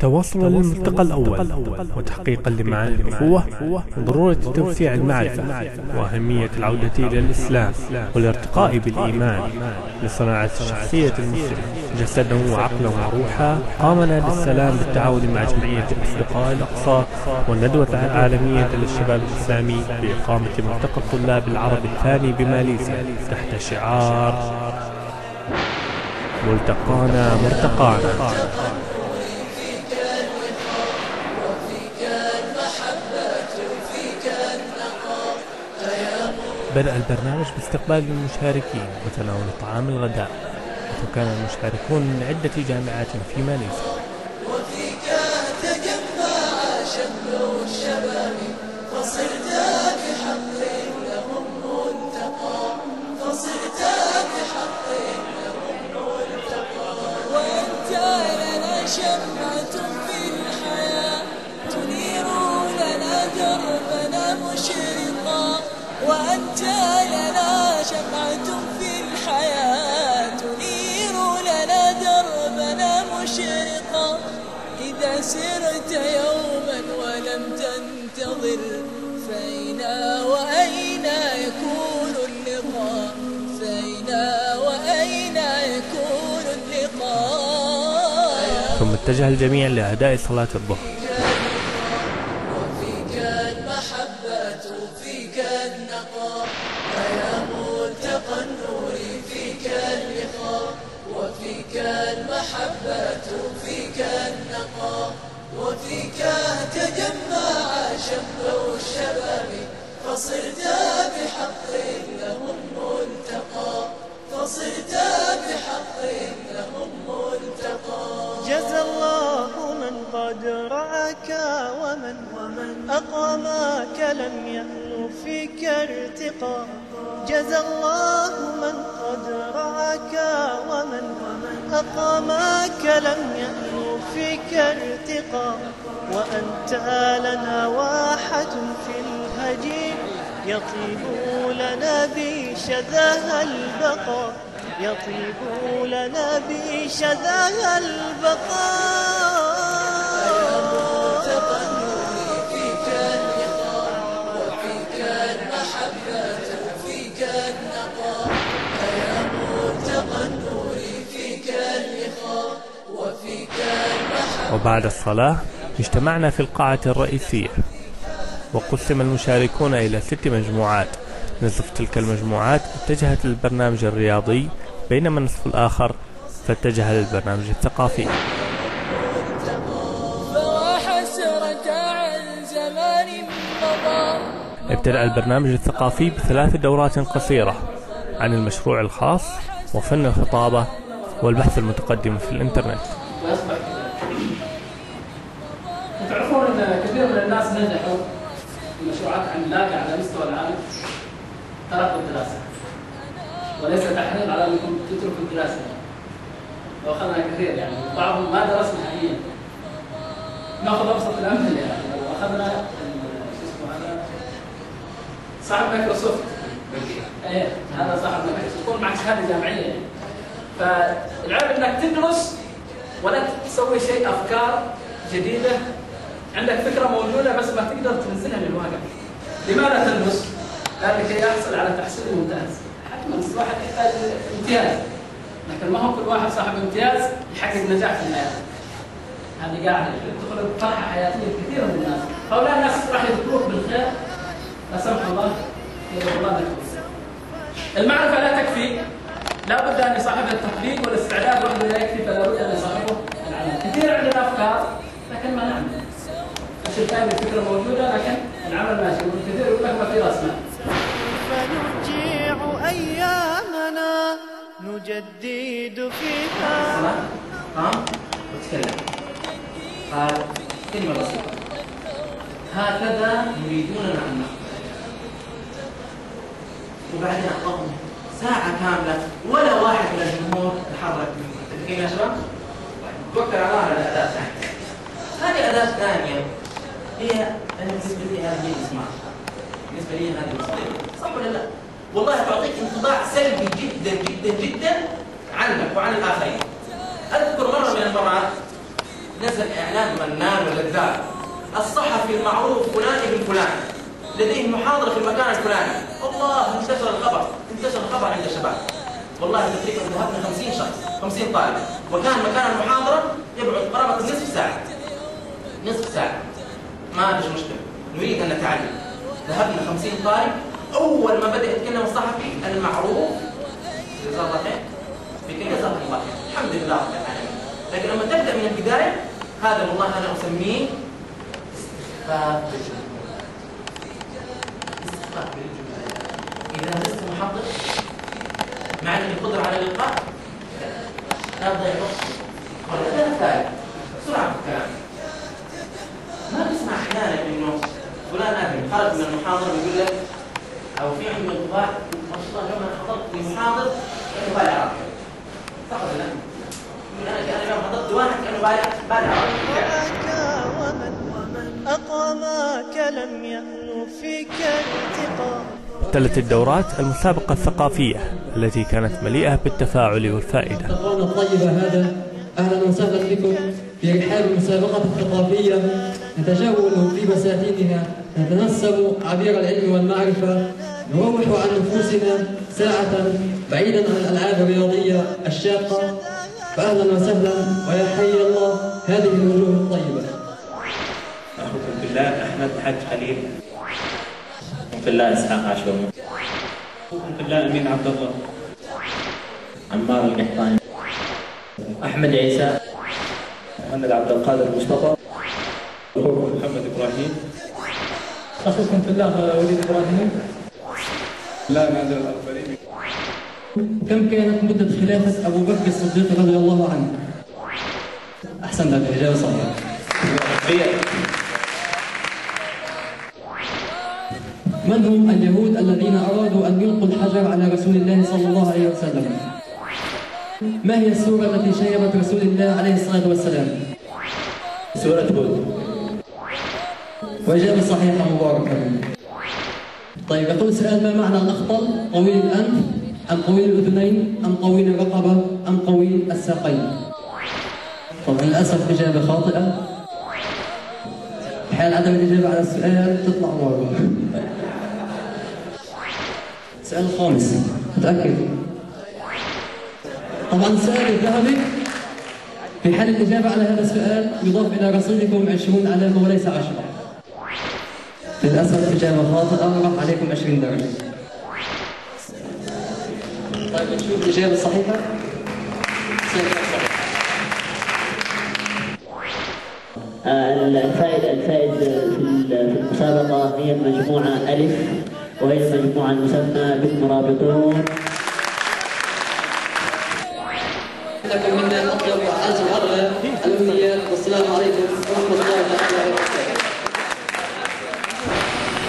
توصلا للملتقى الأول وتحقيقا لمعاني الأخوة وضرورة توسيع المعرفة وأهمية العودة إلى الإسلام والارتقاء بالإيمان لصناعة الشخصية المسلمة. جسدا وعقلا وروحا قامنا للسلام بالتعاون مع جمعية أصدقاء الأقصى والندوة العالمية للشباب الإسلامي بإقامة ملتقى الطلاب العرب الثاني بماليزيا تحت شعار ملتقانا مرتقانا بدأ البرنامج باستقبال المشاركين وتناول طعام الغداء. حيث كان المشاركون من عدة جامعات في ماليزيا. إذا سرت يوما ولم تنتظر فأين وأين يكون اللقاء؟ فأين وأين يكون اللقاء؟ ثم اتجه الجميع لأداء صلاة الظهر. وفيك المحبة فيك النقاء. ملتقى النور فيك اللقاء. وفيك المحبة فيك وفيك تجمع شمل الشباب فصرت بحق لهم ملتقى. فصرت بحق لهم ملتقى. جزى الله من قد رعاك ومن ومن أقامك لم يهل فيك ارتقى. جزى الله من قد رعاك ومن ومن أقامك لم فيك ارتقى وأنت لنا واحة في الهجين يطيب لنا بشذاها البقاء يطيب لنا بشذاها ملتقى وبعد الصلاة اجتمعنا في القاعة الرئيسية وقسم المشاركون إلى ست مجموعات. نصف تلك المجموعات اتجهت للبرنامج الرياضي بينما النصف الآخر فاتجه للبرنامج الثقافي. ابتدأ البرنامج الثقافي بثلاث دورات قصيرة عن المشروع الخاص وفن الخطابة والبحث المتقدم في الإنترنت. نجحوا في مشروعات عملاقه على مستوى العالم. تركوا الدراسة. وليس تحريض على أنكم تتركوا الدراسة. واخذنا كثير يعني. بعضهم ما درس نهائيا. نأخذ أبسط الأمثلة يعني لو اخذنا ال- شو اسمه هذا؟ صاحب مايكروسوفت. إيه هذا صاحب مايكروسوفت. يكون معك شهاده جامعيه يعني فالعيب إنك تدرس ولا تسوي شيء أفكار جديدة عندك فكرة موجودة بس ما تقدر تنزلها للواقع. لماذا تدرس؟ قال لكي يحصل على تحصيل ممتاز. حتما الواحد يحتاج امتياز. لكن ما هو كل واحد صاحب امتياز يحقق نجاح في الحياة. هذه قاعدة تخلق فرحه حياتية كثيرة من الناس. هؤلاء الناس راح يذكروك بالخير. لا سمح الله يرضى الله لك. المعرفة لا تكفي. لا بد أن يصاحبها التطبيق والاستعداد وحده لا يكفي فلا بد أن يصاحبه. العمل كثير عندنا أفكار لكن ما نعمل. الكلام الفكرة موجودة لكن العمل ماشي. والكثير يقول لك ما في راس مال. فنرجع أيامنا نجدد فيها. قام وتكلم قال كلمة بسيطة. هكذا يريدوننا أن نخرج وبعدين أعطاهم ساعة كاملة ولا واحد من الجمهور تحرك متفقين يا شباب؟ توكل على الله على الأداة الثانية هذه أداة ثانية. هي أنا بالنسبة لي هذه هي السمارت بالنسبة لي هذه السمارت صح ولا لا؟ والله تعطيك انطباع سلبي جدا جدا جدا عنك وعن الآخرين. أذكر مرة من المرات نزل إعلان منان ولذاذ الصحفي المعروف فلان ابن فلان. لديه محاضرة في المكان الفلاني. الله انتشر الخبر انتشر الخبر عند الشباب. والله تقريبا ذهبنا 50 شخص 50 طالب. وكان مكان المحاضرة يبعد قرابة نصف ساعة. نصف ساعة. ما فيش مشكلة. نريد أن نتعلم. ذهبنا 50 طالب أول ما بدأ يتكلم الصحفي المعروف. جزاه الله خير. بكل جزاه الله خير؟ الحمد لله رب العالمين. لكن لما تبدأ من البداية هذا والله أنا أسميه استخفاف بالجمهور استخفاف بالجمهور إذا لست محضر ما عندك القدره على الالقاء لا. تضيع وقت ولا لا تتالي بسرعة. فلان آدم خرج من المحاضرة ويقول لك أو في عنده انطباع ما شاء الله اليوم أنا حضرت في محاضر كأنه بالي عربي ولا لا؟ يقول أنا أنا اليوم حضرت واحد كأنه بالي بالي عربي أقامك لم يهل فيك التقى تلت الدورات المسابقة الثقافية التي كانت مليئة بالتفاعل والفائدة. الطيبة هذا. أهلا وسهلا بكم. في رحاب المسابقة الثقافية نتجول في بساتينها نتنسم عبير العلم والمعرفة. نروح عن نفوسنا ساعة بعيدا عن الألعاب الرياضية الشاقة. فأهلا وسهلا ويا حي الله هذه الوجوه الطيبة. أخوكم في الله أحمد حج خليل. في الله إسحاق عاشور. أخوكم في الله أمين عبد الله. عمار القحطاني. أحمد عيسى. محمد عبد القادر مصطفى. أخوكم محمد إبراهيم. أخوكم في الله وليد إبراهيم. لا نادر الأخبري كم كانت مدة خلافة أبو بكر الصديق رضي الله عنه؟ أحسنت الإجابة صحيحة. من هم اليهود الذين أرادوا أن يلقوا الحجر على رسول الله صلى الله عليه وسلم؟ ما هي السورة التي شيبت رسول الله عليه الصلاة والسلام؟ سورة هود وإجابة صحيحة مباركة طيب يقول السؤال ما معنى الأخطل؟ طويل الأنف أم طويل الأذنين أم طويل الرقبة أم طويل الساقين؟ طبعا للأسف إجابة خاطئة في حال عدم الإجابة على السؤال تطلع مرة السؤال الخامس متأكد طبعا السؤال الذهبي في حال الإجابة على هذا السؤال يضاف إلى رصيدكم 20 علامة وليس 10 للأسف إجابة خاطئة. راح عليكم 20 درجة. طيب نشوف الإجابة الصحيحة. الفائد الفائد في المسابقة هي المجموعة ألف وهي المجموعة المسمى بالمرابطون. لكم منا الأطيب وأعز الأغلى الأمنيات والسلام عليكم ورحمة الله تعالى وبركاته.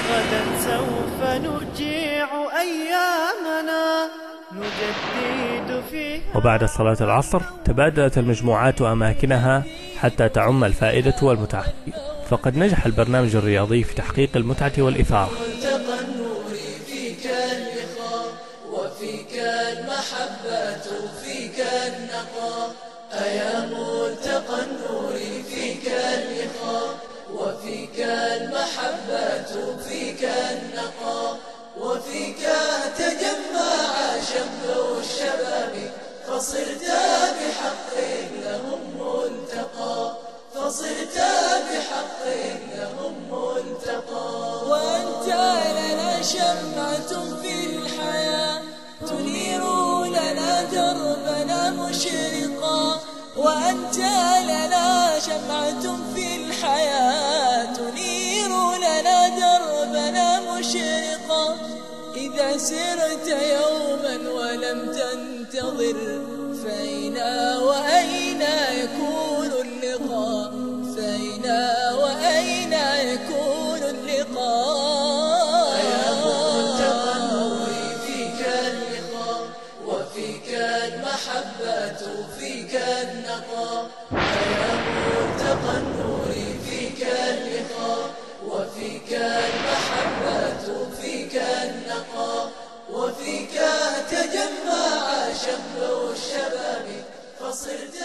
غدا سوف نرجع أيامنا. نجدد فيها وبعد صلاة العصر تبادلت المجموعات أماكنها حتى تعم الفائدة والمتعة. فقد نجح البرنامج الرياضي في تحقيق المتعة والإثارة. أيا ملتقى النور فيك اللقاء وفيك المحبة فيك النقاء وفيك تجمع شمل الشباب. فصرت سرت يوما ولم تنتظر فأين وأين يكون اللقاء؟ فأين وأين يكون اللقاء؟ يا منتقى فيك اللقاء وفيك المحبة فيك النقاء. يا منتقى فيك اللقاء وفيك المحبة. شب والشباب فصرت